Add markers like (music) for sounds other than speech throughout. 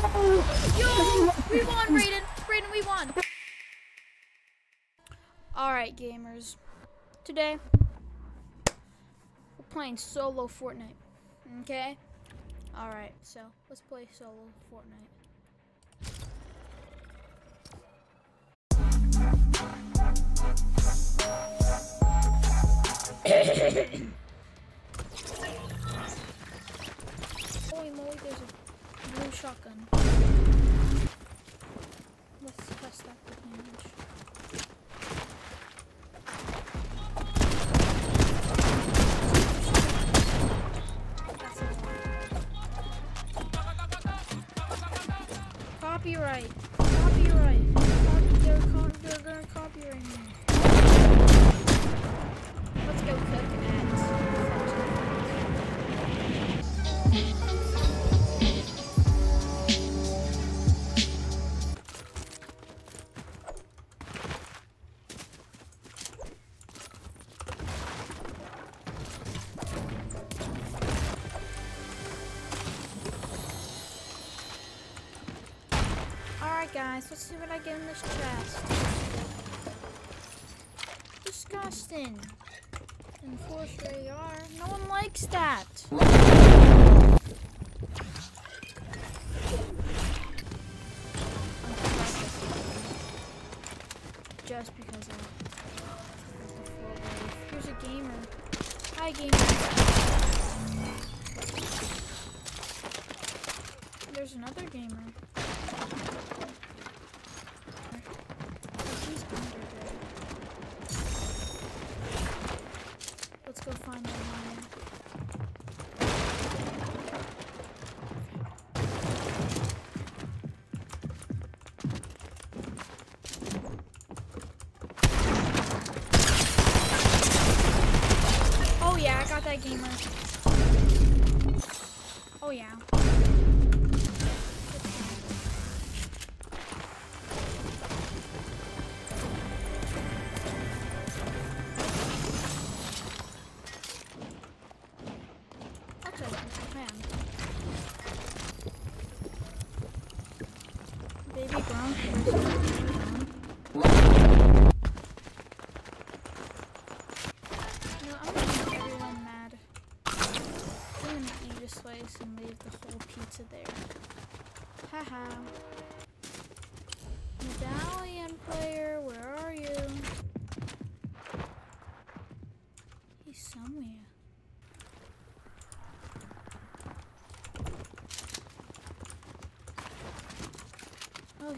Yo, we won, Braden. Braden, we won. Alright, gamers. Today, we're playing solo Fortnite. Okay? Alright, so let's play solo Fortnite. (coughs) Holy moly, there's a shotgun. Let's see what I get in this chest. Disgusting. Enforcer AR. No one likes that. Just because I Here's a gamer. Hi gamer. There's another gamer.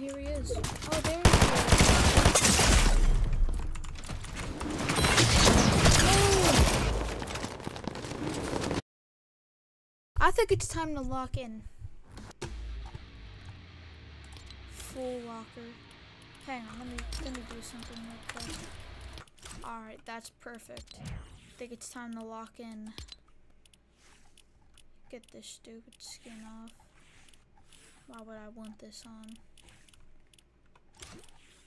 Here he is. Oh, there he is. No! I think it's time to lock in. Full locker. Hang on, let me let me do something real quick. Alright, that's perfect. I think it's time to lock in. Get this stupid skin off. Why would I want this on?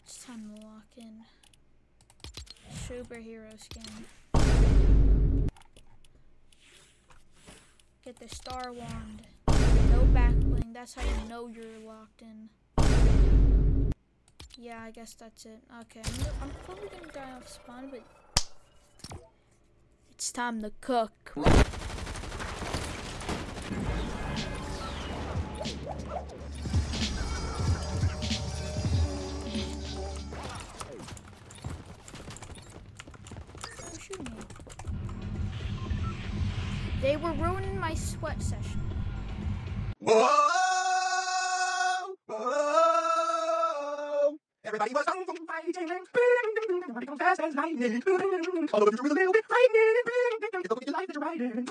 It's time to lock in. Superhero skin. Get the star wand. No back bling. That's how you know you're locked in. Yeah, I guess that's it. Okay, I'm, I'm probably gonna die off spawn, but it's time to cook. They were ruining my sweat session. Whoa! Whoa! Everybody was fighting. Comes fast as lightning. All over you with a little bit frightening. It's the way you life that you're riding.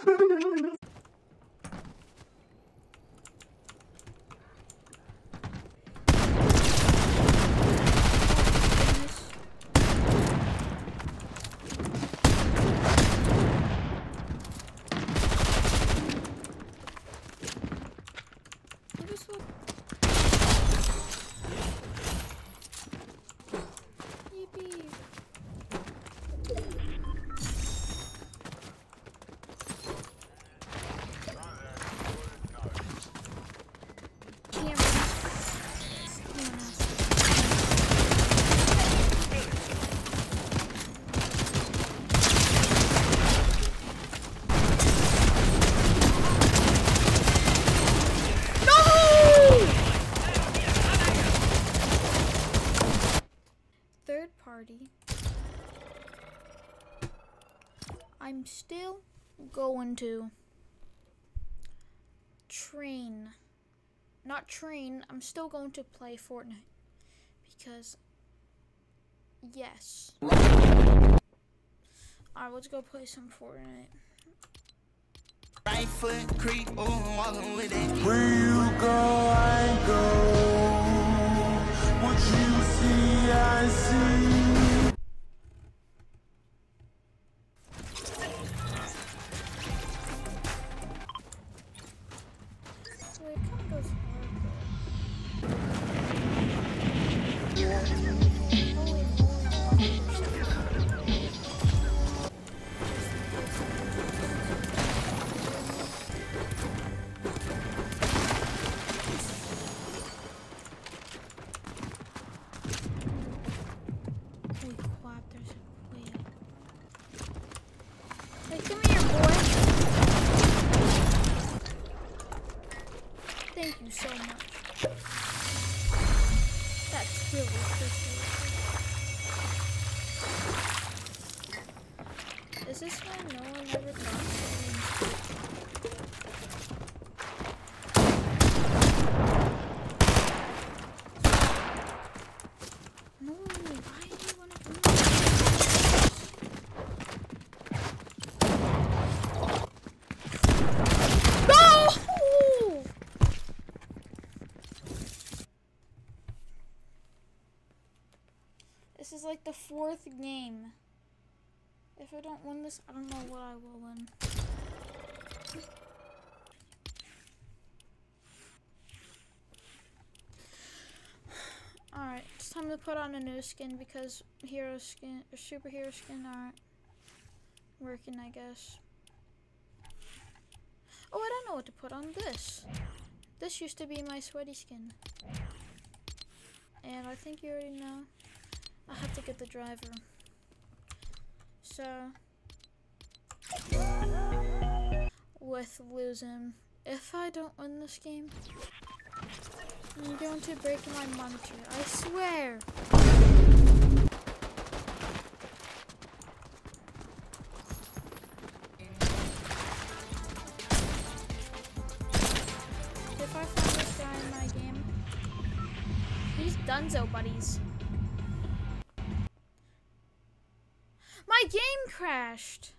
Look at this little- Yippee. I'm still going to train. Not train, I'm still going to play Fortnite. Because, yes. Alright, let's go play some Fortnite. Right foot creep, oh, walking with it. Where you go, I go. Fourth game. If I don't win this, I don't know what I will win. (sighs) Alright, it's time to put on a new skin because hero skin or superhero skin aren't working, I guess. Oh, I don't know what to put on this. This used to be my sweaty skin. And I think you already know. I have to get the driver. So, with losing, if I don't win this game, I'm going to break my monitor. I swear. If I find this guy in my game, he's donezo, buddies. Crashed.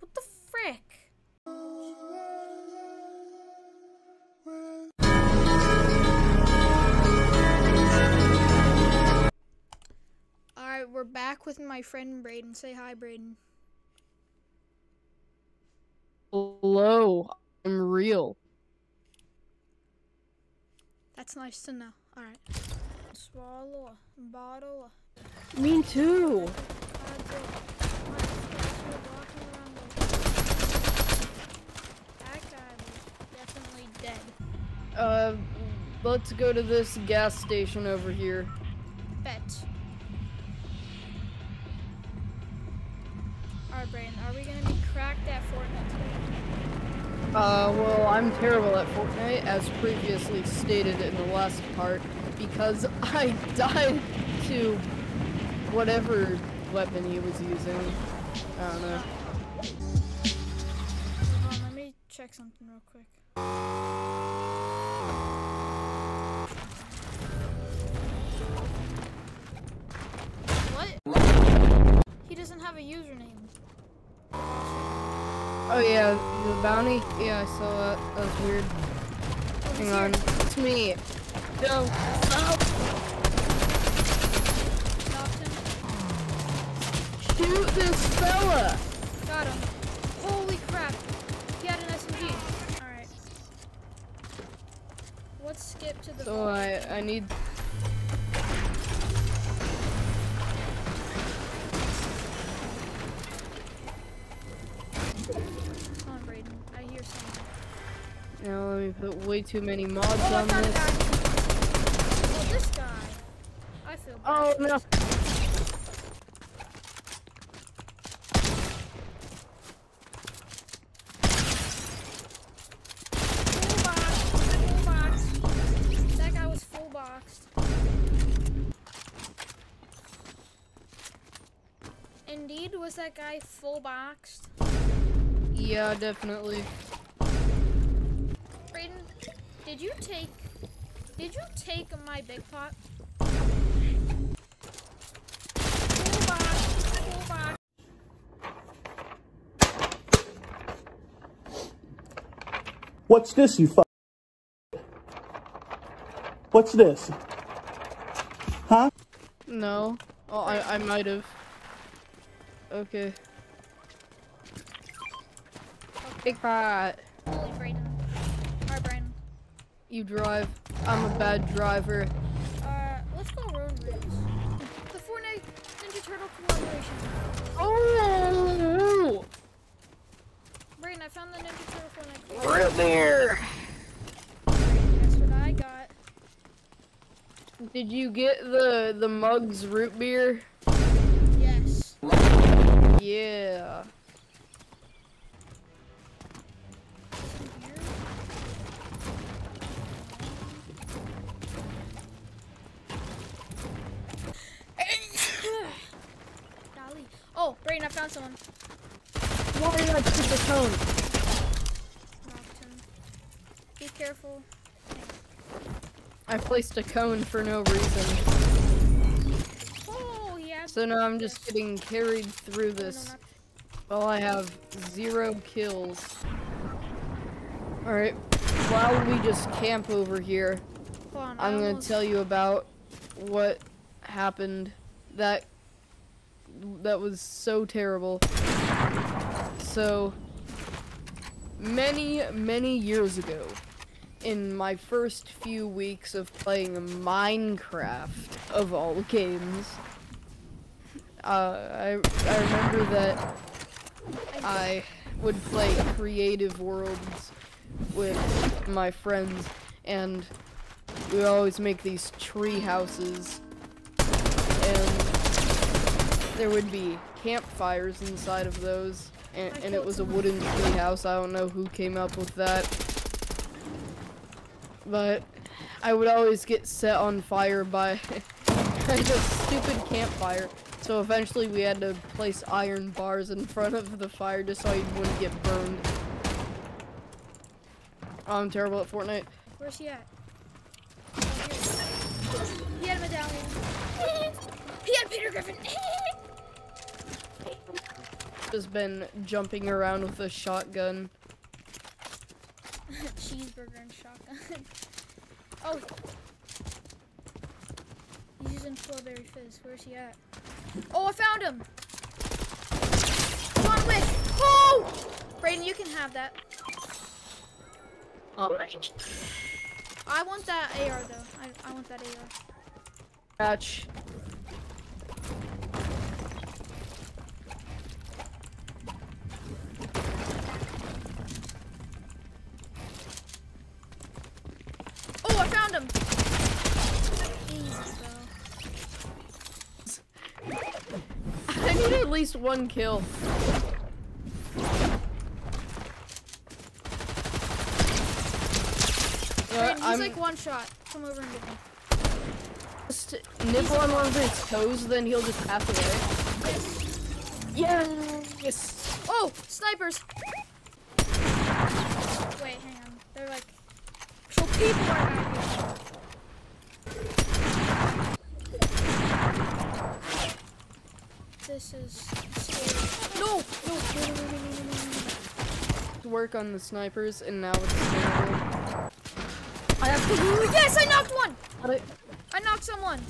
What the frick? Alright, we're back with my friend Braden. Say hi, Braden. Hello, I'm real. That's nice to know. Alright. Swallow a bottle of Me too. Godzilla. My friends were walking around like- That guy was definitely dead. Uh, let's go to this gas station over here. Bet. Alright, Braden, are we gonna be cracked at Fortnite today? Uh, well, I'm terrible at Fortnite, as previously stated in the last part, because I (laughs) died to whatever weapon he was using. I don't know. Hold on, let me check something real quick. What? He doesn't have a username. Oh yeah, the bounty? Yeah, I saw that. That was weird. Oh, Hang on. It's me. No. Stop! Knocked him. Shoot this fella! Got him. Holy crap. He had an SMG. Alright. Let's skip to the So. I, I need Come on, Braden. I hear something. Now let me put way too many mods Oh, on this. Oh, this guy. I feel bad. Oh no. Full box. Full box. That guy was full boxed. Indeed, was that guy full boxed? Yeah, definitely. Braden, did you take did you take my big pot? Full box, full box. What's this, you fuck? What's this? Huh? No. Oh, I, I might have. Okay. Big pot. Holy Braden. Alright, Braden. You drive. I'm a bad driver. Uh, let's go road race. The Fortnite Ninja Turtle collaboration. Oh! Braden, I found the Ninja Turtle Fortnite collaboration. Root beer! That's what I got. Did you get the the mugs root beer? Yeah. (coughs) Oh, Braden, I found someone. Why did I put the cone? Be careful. I placed a cone for no reason. So now I'm just getting carried through this while I have zero kills. Alright, while we just camp over here, on, I'm gonna tell you about what happened that that was so terrible. So many many years ago in my first few weeks of playing Minecraft of all games uh, I I remember that I would play creative worlds with my friends and we always make these tree houses. And there would be campfires inside of those and, and it was a wooden tree house. I don't know who came up with that. But i would always get set on fire by (laughs) the stupid campfire so eventually we had to place iron bars in front of the fire just so you wouldn't get burned i'm terrible at fortnite Where's he at? Oh. He had a medallion. (laughs) he had Peter Griffin. (laughs) just been jumping around with a shotgun. (laughs) Cheeseburger and shotgun. oh. He's using strawberry fizz. Where's he at? Oh, I found him. Come on, quick. Oh! Braden, you can have that. Alright. I want that AR though. I, I want that AR. Match. Oh, I found him. Easy, bro. I need at least one kill. Uh, he's I'm like one shot. Come over and get me. just nibble on one of his toes, then he'll just pass away. Yes. Yes. Oh, snipers. Wait, hang on. They're like. So people are back here. This is scary. No! No! No! No! No! No! No! no, no. Work on the snipers, and now it's terrible. I have to. Yes, I knocked one. Got it. I knocked someone.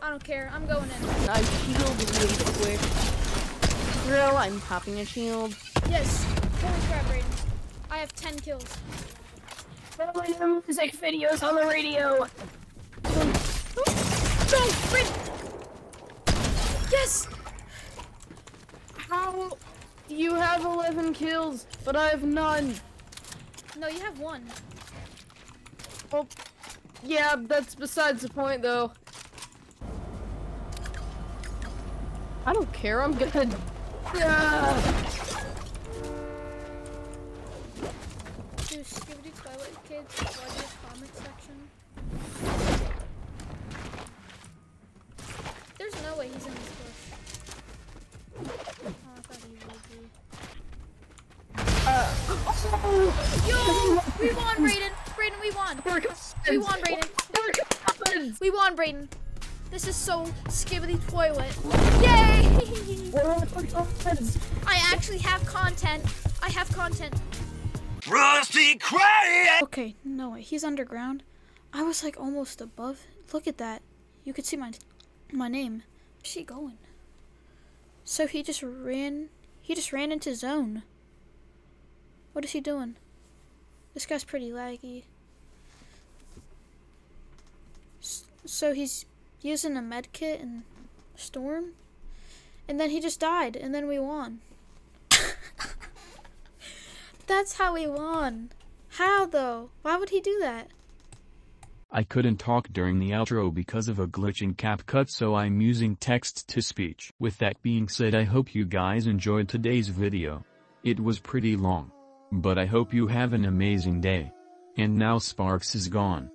I don't care. I'm going in. I healed really quick. Girl, I'm popping a shield. Yes. Holy crap, Braden. I have 10 kills. music videos on the radio. No! Braden! Yes! How? You have 11 kills, but I have none. No, you have one. Well, yeah, that's besides the point, though. I don't care. I'm gonna. Ah. Do Skibidi Twilight Kids flood your comment section? There's no way he's in this bush. Yo, we won, Braden. Braden, we won. We won, Braden. We won, Braden. This is so skibidi toilet. Yay! I actually have content. I have content. Rusty crying. Okay, no way. He's underground. I was like almost above. Look at that. You could see my my name. Where's she going? So he just ran. He just ran into zone. What is he doing? This guy's pretty laggy. So he's using a med kit and storm, and then he just died, and then we won. (laughs) That's how we won. How though? Why would he do that? I couldn't talk during the outro because of a glitch in CapCut so I'm using text to speech. With that being said I hope you guys enjoyed today's video. It was pretty long. But I hope you have an amazing day. And now Sparks is gone.